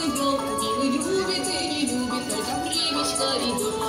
плывет, потихонечку плывет, Милый любит и не любит, только времечко идет.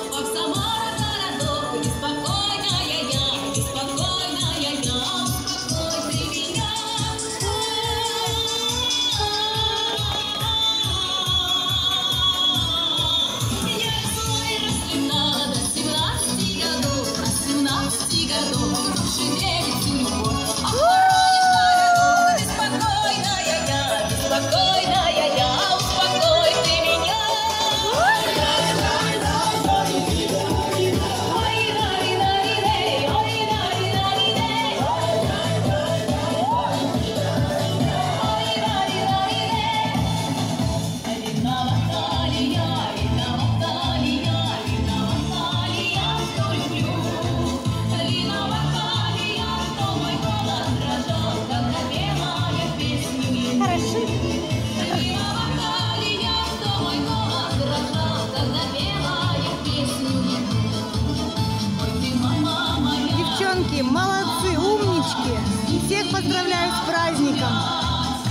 Всех поздравляю с праздником.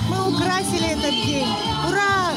Мы украсили этот день. Ура!